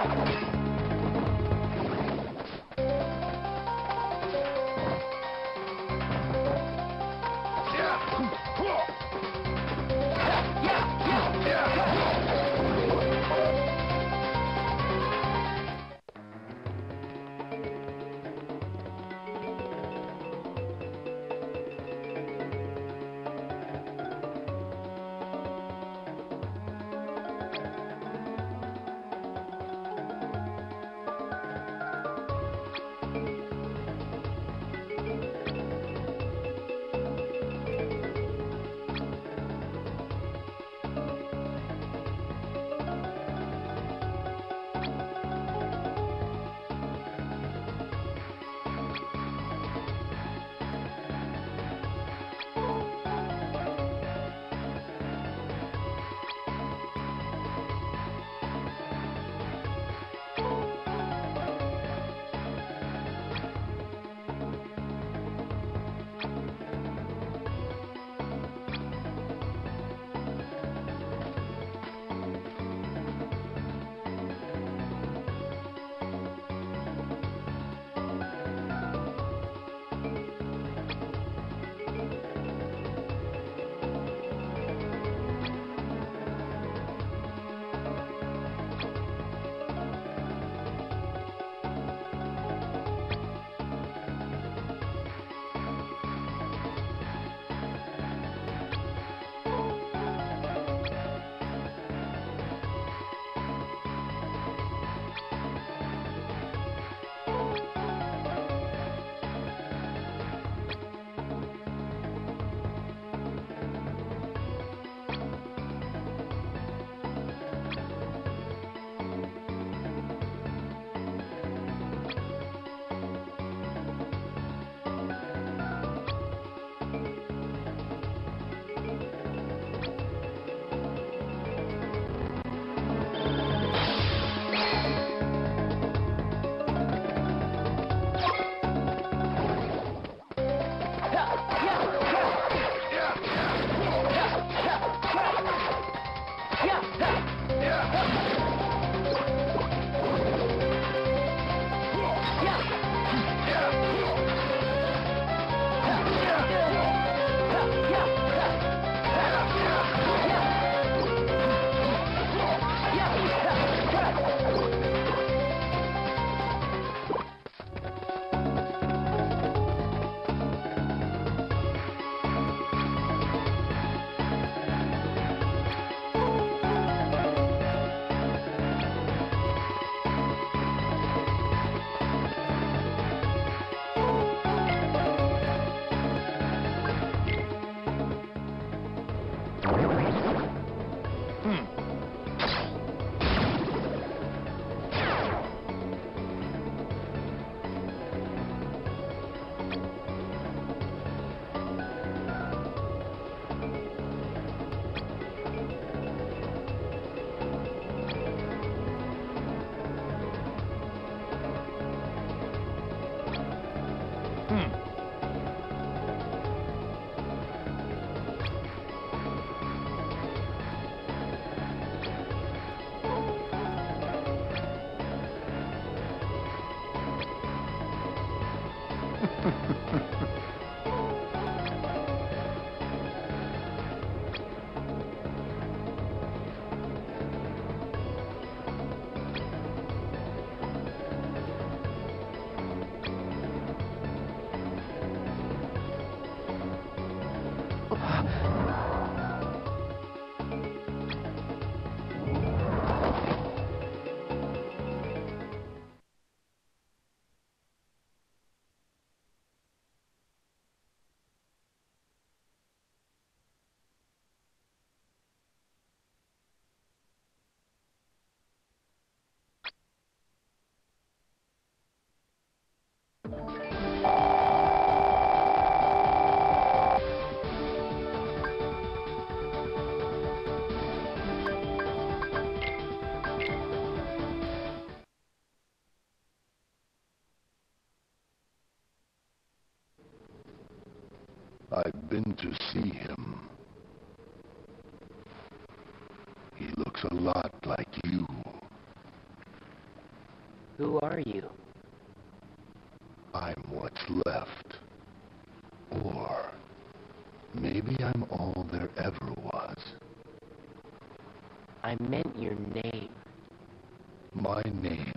Thank you. Ha ha ha. I've been to see him. He looks a lot like you. Who are you? I'm what's left. Or maybe I'm all there ever was. I meant your name. My name